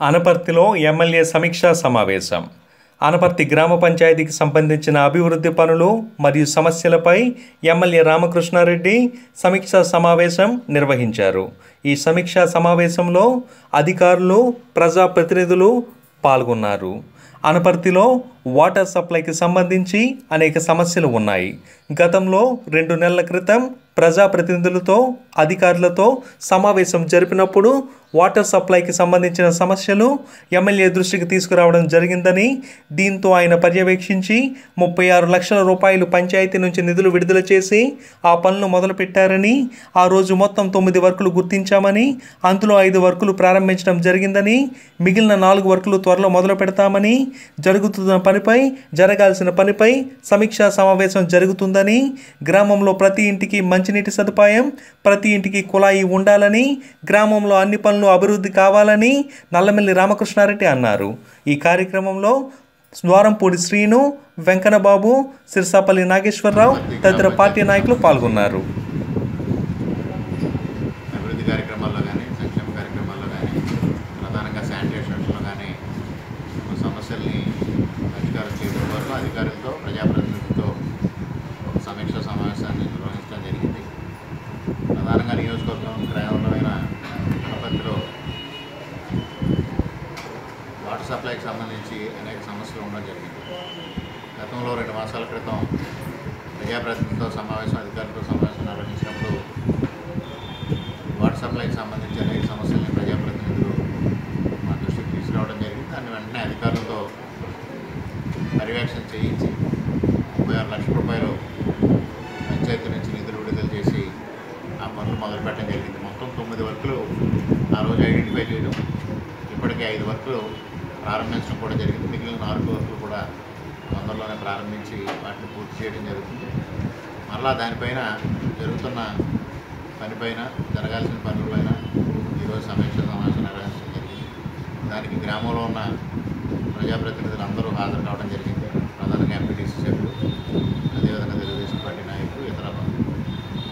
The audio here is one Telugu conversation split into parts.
అనపర్తిలో ఎమ్మెల్యే సమీక్షా సమావేశం. అనపర్తి గ్రామ పంచాయతీకి సంబంధించిన అభివృద్ధి పనులు మరియు సమస్యలపై ఎమ్మెల్యే రామకృష్ణారెడ్డి సమీక్షా సమావేశం నిర్వహించారు. ఈ సమీక్షా సమావేశంలో అధికారులు ప్రజాప్రతినిధులు పాల్గొన్నారు. అనపర్తిలో వాటర్ సప్లైకి సంబంధించి అనేక సమస్యలు ఉన్నాయి. గతంలో రెండు నెలల క్రితం ప్రజాప్రతినిధులతో అధికారులతో సమావేశం జరిపినప్పుడు వాటర్ సప్లైకి సంబంధించిన సమస్యలు ఎమ్మెల్యే దృష్టికి తీసుకురావడం జరిగిందని దీంతో ఆయన పర్యవేక్షించి ముప్పై ఆరు లక్షల రూపాయలు పంచాయతీ నుంచి నిధులు విడుదల చేసి ఆ పనులు మొదలుపెట్టారని ఆ రోజు మొత్తం తొమ్మిది వర్కులు గుర్తించామని అందులో ఐదు వర్కులు ప్రారంభించడం జరిగిందని మిగిలిన నాలుగు వర్కులు త్వరలో మొదలు పెడతామని జరుగుతున్న పని పనిపై జరగాల్సిన పనిపై సమీక్షా సమావేశం జరుగుతుందని గ్రామంలో ప్రతి ఇంటికి మంచినీటి సదుపాయం ప్రతి ఇంటికి కుళాయి ఉండాలని గ్రామంలో అన్ని పనులు అభివృద్ధి కావాలని నల్లమల్లి రామకృష్ణారెడ్డి అన్నారు. ఈ కార్యక్రమంలో ద్వారంపూడి శ్రీను వెంకన్నబాబు సిరిసాపల్లి నాగేశ్వరరావు తదితర పార్టీ నాయకులు పాల్గొన్నారు అభివృద్ధి కార్యక్రమాల్లో కానీ సంక్షేమ కార్యక్రమాల్లో కానీ ప్రధానంగా శానిటేషన్స్లో కానీ ఉన్న సమస్యల్ని పరిష్కారం చేయడం వరకు అధికారులతో ప్రజాప్రతినిధులతో ఒక సమీక్ష సమావేశాన్ని నిర్వహించడం జరిగింది ప్రధానంగా నియోజకవర్గం ప్రయాణమైన అనపత్తిలో వాటర్ సప్లైకి సంబంధించి అనేక సమస్యలు ఉండడం జరిగింది. గతంలో రెండు మాసాల క్రితం ప్రజాప్రతినిధులతో సమావేశం అధికారులతో సమావేశం నిర్వహించినప్పుడు వాటర్ సప్లైకి సంబంధించి అనేక సమస్యల్ని ప్రజాప్రతినిధులు మా దృష్టికి తీసుకురావడం జరిగింది. దాన్ని వెంటనే అధికారులతో పర్యవేక్షణ చేయించి ముప్పై ఆరు లక్షల రూపాయలు పంచాయతీ నుంచి నిధులు విడుదల చేసి ఆ పనులు మొదలుపెట్టడం జరిగింది. మొత్తం తొమ్మిది వర్కులు ఆ రోజు ఐడెంటిఫై చేయడం ఇప్పటికే ఐదు వర్కులు ప్రారంభించడం కూడా జరిగింది. మిగిలిన నాలుగు వర్కులు కూడా తొందరలోనే ప్రారంభించి వాటిని పూర్తి చేయడం జరుగుతుంది. మరలా దానిపైన జరుగుతున్న పనిపైన జరగాల్సిన పనులపైన ఈరోజు సమీక్ష సమావేశం నిర్వహించడం జరిగింది. దానికి గ్రామంలో ఉన్న ప్రజాప్రతినిధులు అందరూ హాజరు కావడం జరిగింది. ప్రధానంగా ఎంపీటీసీ సభ్యులు అదేవిధంగా తెలుగుదేశం పార్టీ నాయకులు ఇతర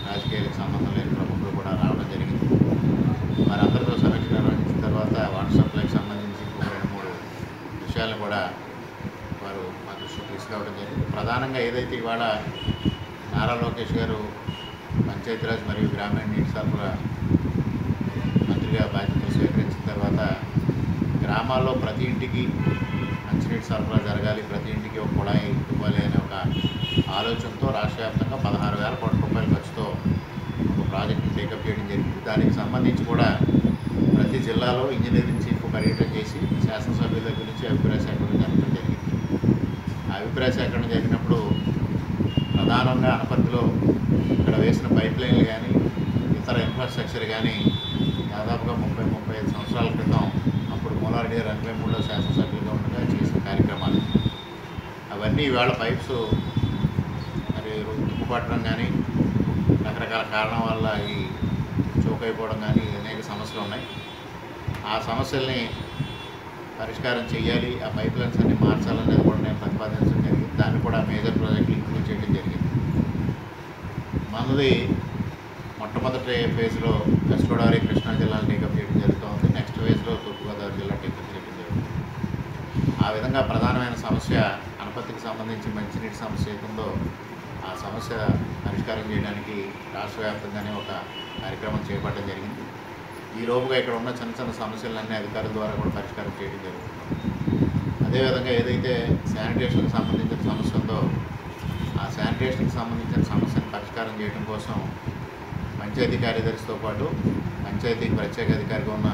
రాజకీయాలకు సంబంధం లేని ప్రముఖులు కూడా రావడం జరిగింది వారందరితో సమీక్ష నిర్వహించిన తర్వాత వాటర్ సప్లైకి సంబంధించి ఇంకొక రెండు మూడు విషయాలను కూడా వారు మా దృష్టికి తీసుకురావడం జరిగింది. ప్రధానంగా ఏదైతే ఇవాళ నారా లోకేష్ గారు పంచాయతీరాజ్ మరియు గ్రామీణ నీటి సరఫరా మంత్రిగా బాధ్యతలు స్వీకరించిన తర్వాత గ్రామాల్లో ప్రతి ఇంటికి మంచినీటి సరఫరా జరగాలి ప్రతి ఇంటికి ఒక కుళాయి ఇవ్వాలి అనే ఒక ఆలోచనతో రాష్ట్ర వ్యాప్తంగా పదహారు వేల కోట్ల రూపాయల ఖర్చుతో ఒక ప్రాజెక్టును టేకప్ చేయడం జరిగింది. దానికి సంబంధించి కూడా ప్రతి జిల్లాలో ఇంజనీరింగ్ చీఫ్ పర్యటన చేసి శాసనసభ్యుల దగ్గర నుంచి అభిప్రాయ సేకరణ జరగడం జరిగింది. ఆ అభిప్రాయ సేకరణ జరిగినప్పుడు ప్రధానంగా అనపర్తిలో ఇక్కడ వేసిన పైప్ లైన్లు కానీ ఇతర ఇన్ఫ్రాస్ట్రక్చర్ కానీ దాదాపుగా ముప్పై ముప్పై ఐదు సంవత్సరాల క్రితం అప్పుడు మూలారెడ్డి గారు ఎనభై మూడులో శాసనసభ్యులుగా ఉండగా చేసిన కార్యక్రమాలు. అవన్నీ ఇవాళ పైప్స్ మరి తుప్పుపట్టడం కానీ రకరకాల కారణం వల్ల ఈ చౌకైపోవడం కానీ అనేక సమస్యలు ఉన్నాయి. ఆ సమస్యల్ని పరిష్కారం చేయాలి ఆ పైప్ లైన్స్ అన్ని మార్చాలనేది కూడా నేను ప్రతిపాదించడం జరిగింది. దాన్ని కూడా మేజర్ ప్రాజెక్టులు ఇంక్లూడ్ చేయడం జరిగింది. మనది మొట్టమొదటి ఫేజ్లో వెస్ట్ గోదావరి కృష్ణా జిల్లాలు టేకప్ చేయడం జరుగుతుంది నెక్స్ట్ ఫేజ్లో తూర్పుగోదావరి జిల్లా టేకప్ చేయడం జరుగుతుంది. ఆ విధంగా ప్రధానమైన సమస్య అనపత్తికి సంబంధించి మంచినీటి సమస్య ఏతుందో ఆ సమస్య పరిష్కారం చేయడానికి రాష్ట్ర వ్యాప్తంగానే ఒక కార్యక్రమం చేపట్టడం జరిగింది. ఈ లోపుగా ఇక్కడ ఉన్న చిన్న చిన్న సమస్యలన్నీ అధికారుల ద్వారా కూడా పరిష్కారం చేయడం జరుగుతుంది. అదేవిధంగా ఏదైతే శానిటేషన్కి సంబంధించిన సమస్య ఉందో ఆ శానిటేషన్కి సంబంధించిన సమస్యను పరిష్కారం చేయడం కోసం పంచాయతీ కార్యదర్శితో పాటు పంచాయతీ ప్రత్యేక అధికారిగా ఉన్న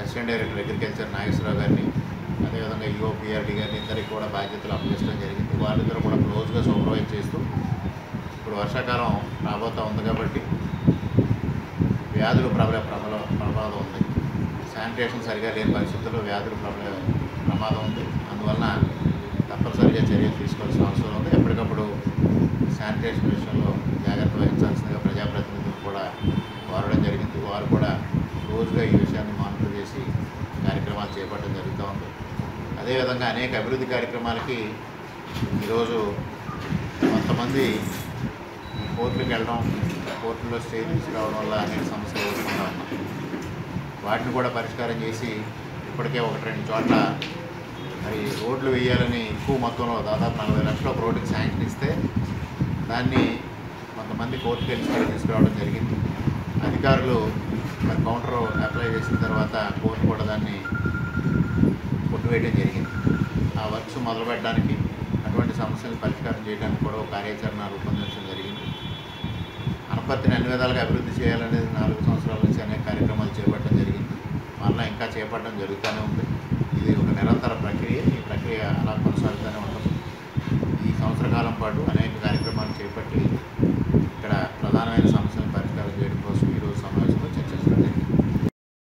అసిస్టెంట్ డైరెక్టర్ అగ్రికల్చర్ నాగేశ్వరరావు గారిని. అదేవిధంగా ఈఓ పిఆర్డి గారిని ఇద్దరికి కూడా బాధ్యతలు అప్పగించడం జరిగింది. వాళ్ళిద్దరూ కూడా క్లోజ్గా సూపర్వైజ్ చేస్తూ ఇప్పుడు వర్షాకాలం రాబోతూ ఉంది కాబట్టి వ్యాధులు ప్రబల ప్రబల ప్రమాదం ఉంది. శానిటేషన్ సరిగా లేని పరిస్థితుల్లో వ్యాధులు ప్రబల ప్రమాదం ఉంది. అందువలన తప్పనిసరిగా చర్యలు తీసుకోవాల్సిన అవసరం ఉంది. ఎప్పటికప్పుడు శానిటేషన్ విషయంలో జాగ్రత్త వహించాల్సిందిగా ప్రజాప్రతినిధులు కూడా కోరడం జరిగింది. వారు కూడా రోజుగా ఈ విషయాన్ని మానిటర్ చేసి కార్యక్రమాలు చేపట్టడం జరుగుతూ ఉంది. అదేవిధంగా అనేక అభివృద్ధి కార్యక్రమాలకి ఈరోజు కొంతమంది కోర్టులకు వెళ్ళడం కోర్టులో స్టే తీసుకురావడం వల్ల అనేక సమస్యలు ఎదుర్కొంటా వాటిని కూడా పరిష్కారం చేసి ఇప్పటికే ఒకటి రెండు చోట్ల మరి రోడ్లు వేయాలని ఎక్కువ మొత్తంలో దాదాపు నలభై లక్షల ఒక రోడ్డుకి శాంక్షన్ ఇస్తే దాన్ని కొంతమంది కోర్టుకి వెళ్ళి తీసుకురావడం జరిగింది. అధికారులు మరి కౌంటర్ అప్లై చేసిన తర్వాత కోర్టు కూడా దాన్ని కొట్టువేయడం జరిగింది. ఆ వర్క్స్ మొదలు పెట్టడానికి అటువంటి సమస్యలు పరిష్కారం చేయడానికి కూడా ఒక కార్యాచరణ రూపొందించడం జరిగింది. ఉత్పత్తిని అన్ని విధాలుగా అభివృద్ధి చేయాలనేది నాలుగు సంవత్సరాల నుంచి అనేక కార్యక్రమాలు చేపట్టడం జరిగింది. మళ్ళీ ఇంకా చేపట్టడం జరుగుతూనే ఉంది. ఇది ఒక నిరంతర ప్రక్రియ. ఈ ప్రక్రియ అలా కొనసాగుతూనే ఉంటుంది. ఈ సంవత్సర కాలం పాటు అనేక కార్యక్రమాలు చేపట్టి